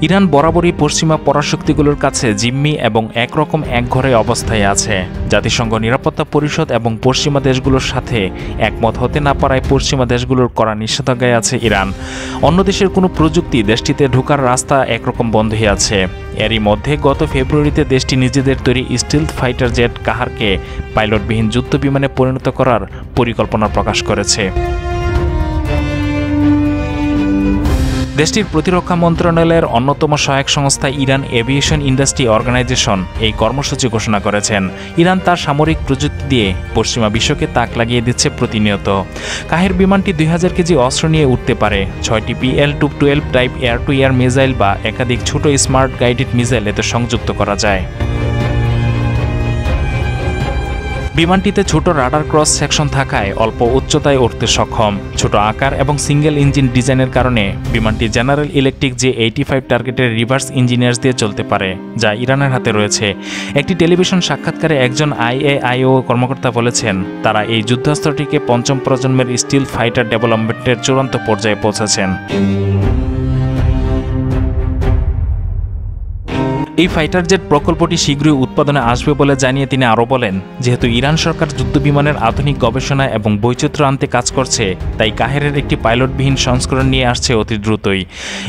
Iran বরাবরই পশ্চিমা পরাশক্তিগুলোর কাছে জিম্মি এবং একরকম একঘরে অবস্থায় আছে। জাতিসংঘ নিরাপত্তা পরিষদ এবং পশ্চিমা দেশগুলোর সাথে একমত হতে না পারায় পশ্চিমা দেশগুলোর করা নিষেধাজ্ঞায় আছে ইরান। অন্য দেশের কোনো প্রযুক্তি দেশটিতে ঢোকার রাস্তা একরকম বন্ধ হয়ে আছে। এরই মধ্যে গত ফেব্রুয়ারিতে দেশটি নিজেদের তৈরি স্টিলথ ফাইটার জেট কাহারকে পাইলটবিহীন যুদ্ধ বিমানে পরিণত করার পরিকল্পনা প্রকাশ করেছে। দেশটির প্রতিরক্ষা মন্ত্রণালয়ের অন্যতম সহায়ক সংস্থা ইরান এভিয়েশন ইন্ডাস্ট্রি অর্গানাইজেশন এই কর্মসূচি ঘোষণা করেছেন। ইরান তার সামরিক প্রযুক্তি দিয়ে পশ্চিমা বিশ্বকে তাক লাগিয়ে দিচ্ছে প্রতিনিয়ত। কাহের বিমানটি দুই হাজার কেজি অস্ত্র নিয়ে উঠতে পারে। ছয়টি PL two twelve type air to air missile বা একাধিক ছোট স্মার্ট গাইডেড মিসাইল এতে সংযুক্ত করা যায়। বিমানটিতে ছোট রাডার ক্রস সেকশন থাকায় অল্প উচ্চতায় উঠতে সক্ষম। ছোট আকার এবং সিঙ্গেল ইঞ্জিন ডিজাইনের কারণে বিমানটি general electric J eighty five টার্গেটের রিভার্স ইঞ্জিনিয়ার্স দিয়ে চলতে পারে, যা ইরানের হাতে রয়েছে। একটি টেলিভিশন সাক্ষাৎকারে একজন আইএআইও কর্মকর্তা বলেছেন, তারা এই যুদ্ধাস্ত্রটিকে পঞ্চম প্রজন্মের স্টিল ফাইটার ডেভেলপমেন্টের চূড়ান্ত পর্যায়ে পৌঁছেছেন। এই ফাইটার জেট প্রকল্পটি শীঘ্রই উৎপাদনে আসবে বলে জানিয়ে তিনি আরও বলেন, যেহেতু ইরান সরকার যুদ্ধবিমানের আধুনিক গবেষণা এবং বৈচিত্র্য আনতে কাজ করছে, তাই কাহেরের একটি পাইলটবিহীন সংস্করণ নিয়ে আসছে অতি দ্রুতই।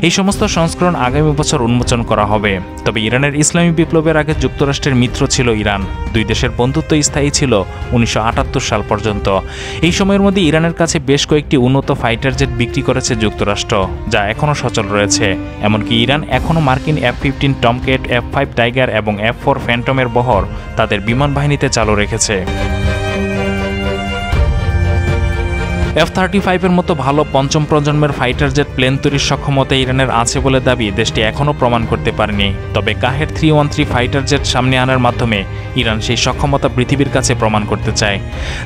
এই সমস্ত সংস্করণ আগামী বছর উন্মোচন করা হবে। তবে ইরানের ইসলামী বিপ্লবের আগে যুক্তরাষ্ট্রের মিত্র ছিল ইরান। দুই দেশের বন্ধুত্ব স্থায়ী ছিল উনিশশো আটাত্তর সাল পর্যন্ত। এই সময়ের মধ্যে ইরানের কাছে বেশ কয়েকটি উন্নত ফাইটার জেট বিক্রি করেছে যুক্তরাষ্ট্র, যা এখনও সচল রয়েছে। এমনকি ইরান এখনও মার্কিন F fifteen Tomcat F five Tiger এবং এফ ফোর ফ্যান্টমের বহর তাদের বিমান বাহিনীতে চালু রেখেছে। এফ থার্টি ফাইভের মতো ভালো পঞ্চম প্রজন্মের ফাইটার জেট প্লেন তৈরির সক্ষমতা ইরানের আছে বলে দাবি, দেশটি এখনও প্রমাণ করতে পারেনি। তবে Qaher three one three fighter jet সামনে আনার মাধ্যমে ইরান সেই সক্ষমতা পৃথিবীর কাছে প্রমাণ করতে চায়।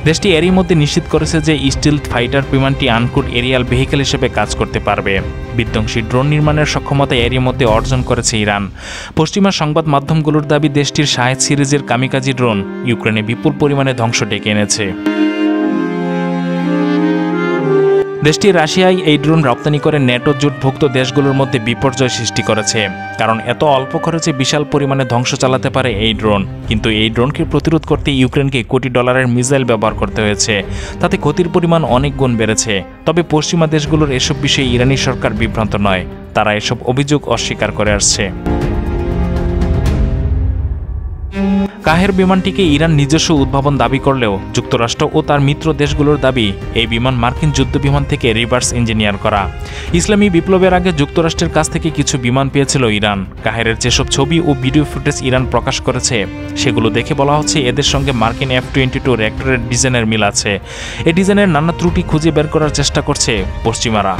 দেশটি এরই মধ্যে নিশ্চিত করেছে যে স্টিল ফাইটার বিমানটি আনকুট এরিয়াল ভেহিকেল হিসেবে কাজ করতে পারবে। বিধ্বংসী ড্রোন নির্মাণের সক্ষমতা এরই মধ্যে অর্জন করেছে ইরান। পশ্চিমা সংবাদ মাধ্যমগুলোর দাবি, দেশটির শাহেদ সিরিজের কামিকাজি ড্রোন ইউক্রেনে বিপুল পরিমাণে ধ্বংস ডেকে এনেছে। দেশটি রাশিয়ায় এই ড্রোন রপ্তানি করে নেটো জোটভুক্ত দেশগুলোর মধ্যে বিপর্যয় সৃষ্টি করেছে। কারণ এত অল্প খরচে বিশাল পরিমাণে ধ্বংস চালাতে পারে এই ড্রোন। কিন্তু এই ড্রোনকে প্রতিরোধ করতে ইউক্রেনকে কোটি ডলারের মিসাইল ব্যবহার করতে হয়েছে। তাতে ক্ষতির পরিমাণ অনেক গুণ বেড়েছে। তবে পশ্চিমা দেশগুলোর এসব বিষয়ে ইরানি সরকার বিভ্রান্ত নয়। তারা এসব অভিযোগ অস্বীকার করে আসছে। কাহের বিমানটিকে ইরান নিজস্ব উদ্ভাবন দাবি করলেও যুক্তরাষ্ট্র ও তার মিত্র দেশগুলোর দাবি, এই বিমান মার্কিন যুদ্ধ বিমান থেকে রিভার্স ইঞ্জিনিয়ার করা। ইসলামী বিপ্লবের আগে যুক্তরাষ্ট্রের কাছ থেকে কিছু বিমান পেয়েছিল ইরান। কাহেরের যেসব ছবি ও ভিডিও ফুটেজ ইরান প্রকাশ করেছে, সেগুলো দেখে বলা হচ্ছে এদের সঙ্গে মার্কিন এফ টোয়েন্টি টু র্যাক্টরের ডিজাইনের মিল আছে। এই ডিজাইনের নানা ত্রুটি খুঁজে বের করার চেষ্টা করছে পশ্চিমারা।